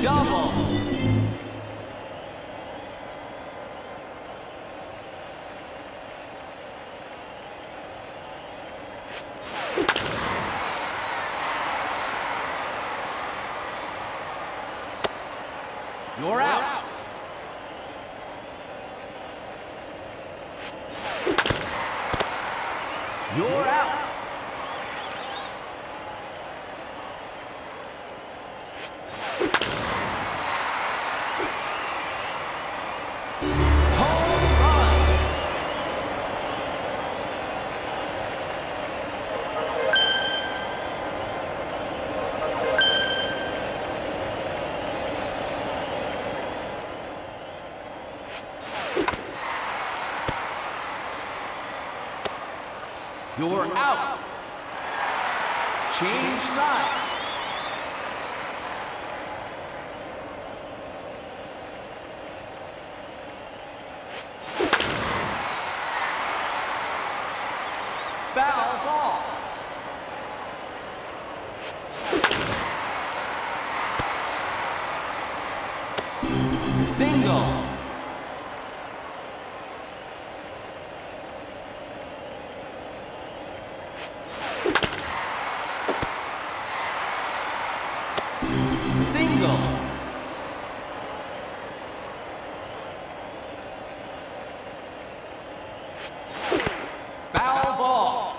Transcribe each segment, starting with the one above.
double. You're out. You're out. You're out. Change sides. Foul ball. Single. Single. Foul ball.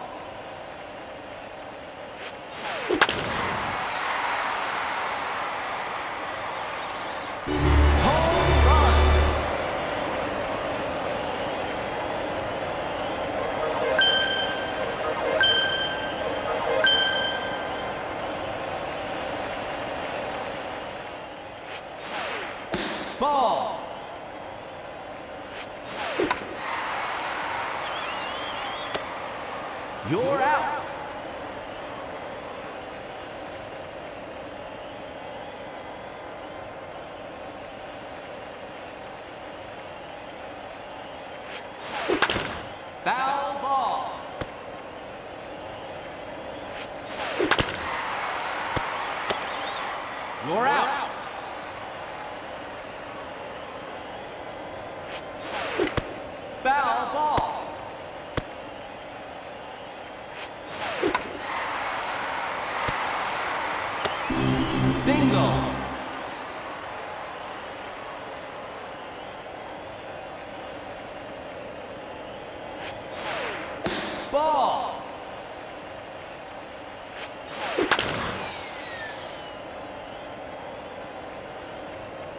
Ball. You're out. Foul ball. You're out ball. Single. Ball.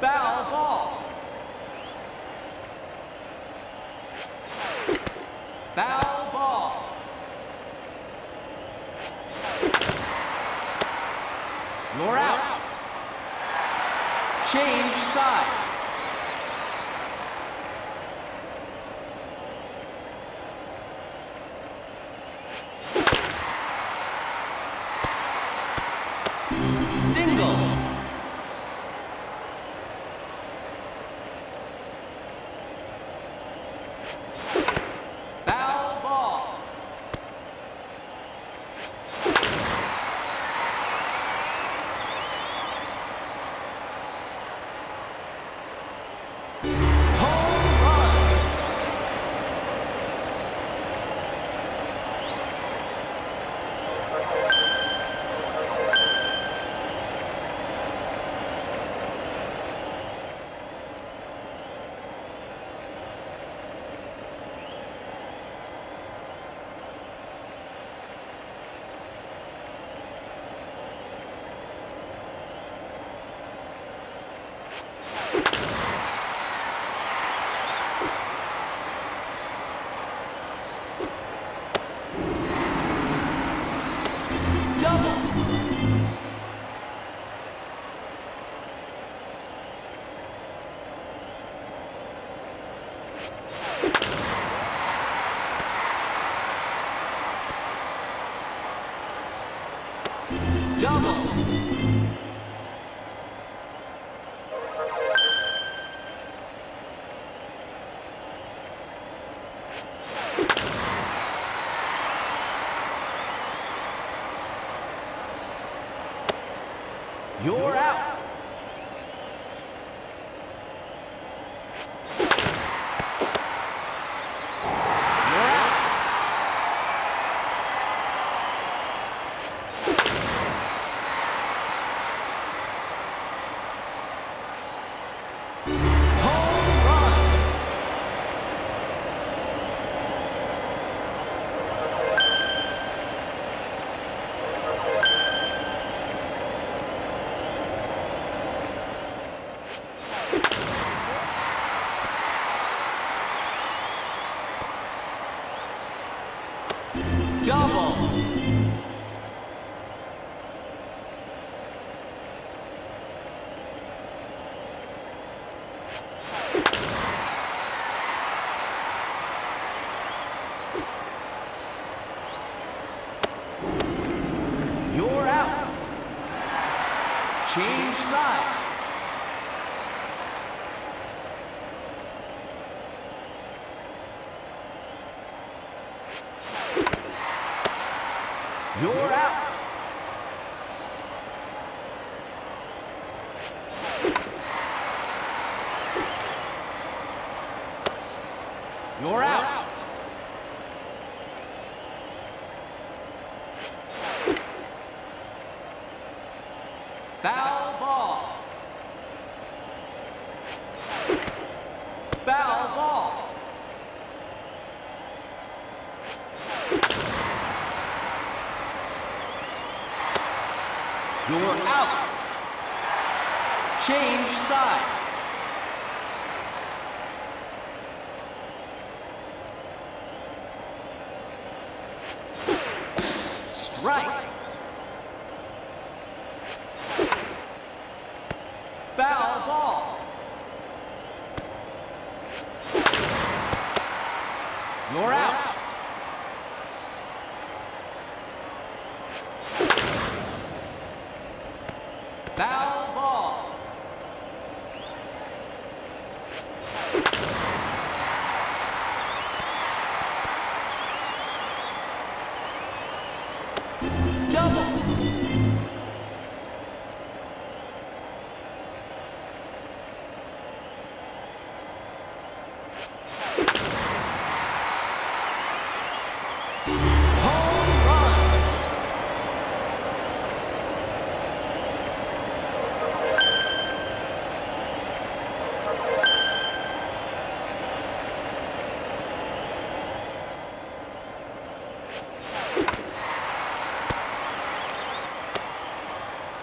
Foul ball. Foul ball. You're out. Change sides. Double. You're out. Change sides. You're out. You're out. Foul ball. Foul ball. You're out. Change sides. Strike.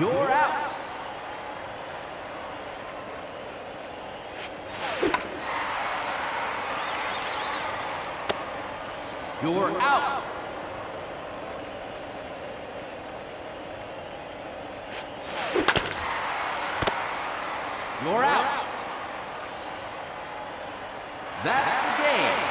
You're out. You're out. You're out. That's the game.